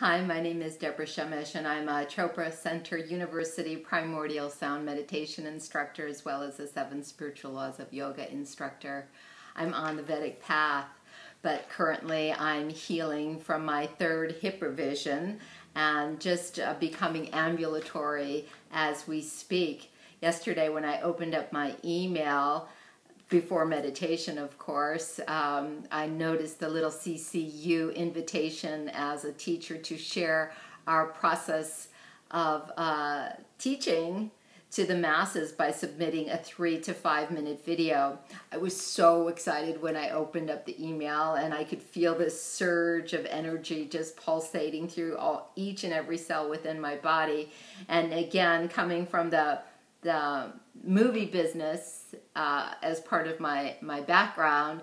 Hi, my name is Deborah Shemesh, and I'm a Chopra Center University Primordial Sound Meditation instructor as well as a Seven Spiritual Laws of Yoga instructor. I'm on the Vedic path, but currently I'm healing from my third hip revision and just uh, becoming ambulatory as we speak. Yesterday, when I opened up my email, before meditation, of course, um, I noticed the little CCU invitation as a teacher to share our process of uh, teaching to the masses by submitting a three to five minute video. I was so excited when I opened up the email and I could feel this surge of energy just pulsating through all, each and every cell within my body. And again, coming from the the movie business uh, as part of my, my background,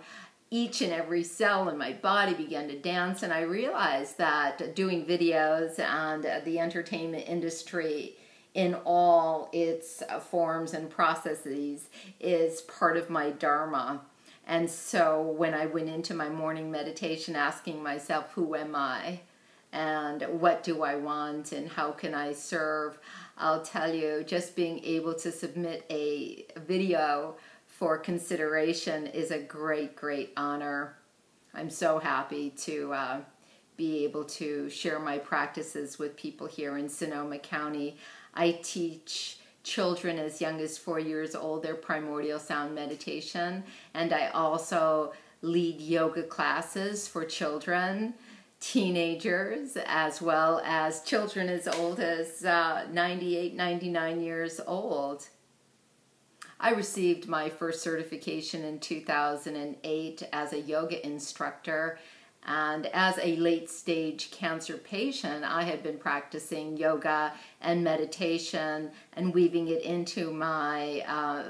each and every cell in my body began to dance, and I realized that doing videos and the entertainment industry in all its forms and processes is part of my dharma. And so when I went into my morning meditation asking myself, Who am I? And what do I want and how can I serve, I'll tell you, just being able to submit a video for consideration is a great, great honor. I'm so happy to uh, be able to share my practices with people here in Sonoma County. I teach children as young as four years old their primordial sound meditation, and I also lead yoga classes for children teenagers as well as children as old as uh, 98, 99 years old. I received my first certification in 2008 as a yoga instructor. And as a late stage cancer patient, I had been practicing yoga and meditation and weaving it into my uh,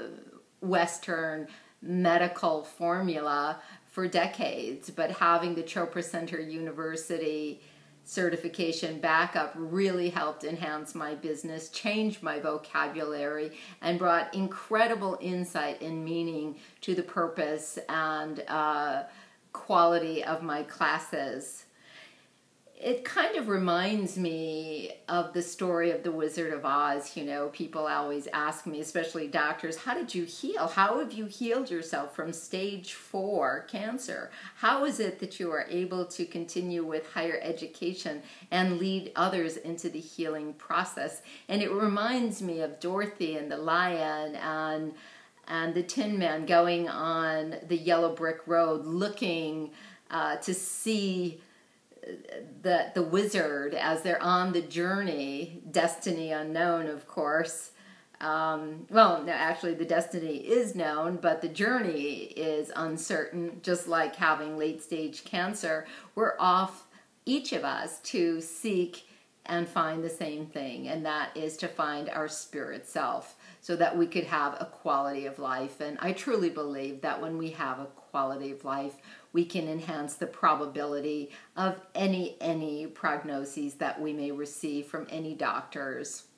Western medical formula for decades, but having the Chopra Center University certification backup really helped enhance my business, change my vocabulary, and brought incredible insight and meaning to the purpose and uh, quality of my classes it kind of reminds me of the story of the Wizard of Oz. You know, people always ask me, especially doctors, how did you heal? How have you healed yourself from stage four cancer? How is it that you are able to continue with higher education and lead others into the healing process? And it reminds me of Dorothy and the lion and and the Tin Man going on the yellow brick road looking uh, to see the the wizard as they're on the journey, destiny unknown, of course. Um, well, no, actually, the destiny is known, but the journey is uncertain. Just like having late stage cancer, we're off each of us to seek and find the same thing, and that is to find our spirit self so that we could have a quality of life. And I truly believe that when we have a quality of life, we can enhance the probability of any any prognoses that we may receive from any doctors.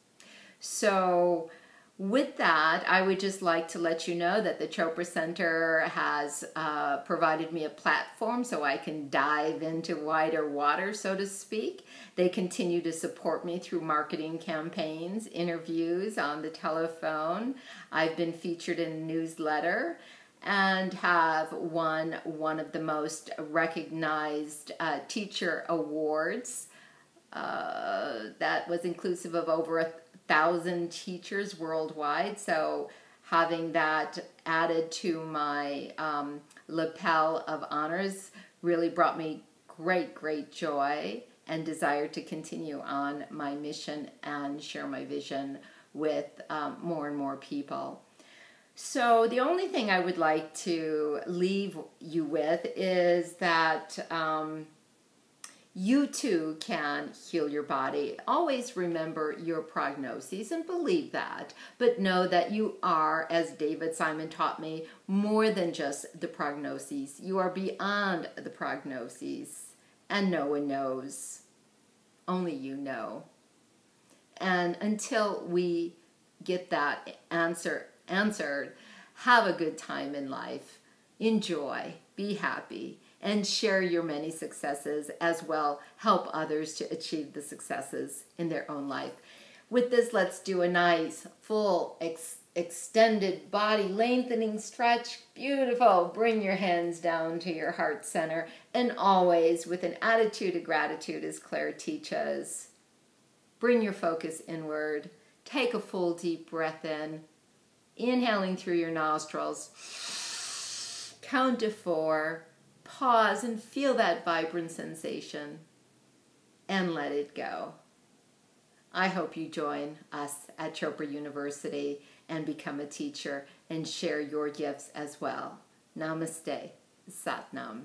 So with that, I would just like to let you know that the Chopra Center has uh, provided me a platform so I can dive into wider water, so to speak. They continue to support me through marketing campaigns, interviews on the telephone. I've been featured in a newsletter and have won one of the most recognized uh, teacher awards. Uh, that was inclusive of over a thousand teachers worldwide. So having that added to my um, lapel of honors really brought me great, great joy and desire to continue on my mission and share my vision with um, more and more people. So, the only thing I would like to leave you with is that um, you too can heal your body. Always remember your prognosis and believe that, but know that you are, as David Simon taught me, more than just the prognoses. You are beyond the prognoses, and no one knows. Only you know. And until we get that answer answered, have a good time in life. Enjoy, be happy and share your many successes as well. Help others to achieve the successes in their own life. With this, let's do a nice, full, ex- extended body lengthening stretch. Beautiful. Bring your hands down to your heart center and always with an attitude of gratitude, as Claire teaches. Bring your focus inward. Take a full deep breath in, inhaling through your nostrils. Count to four. Pause and feel that vibrant sensation and let it go. I hope you join us at Chopra University and become a teacher and share your gifts as well. Namaste. Satnam.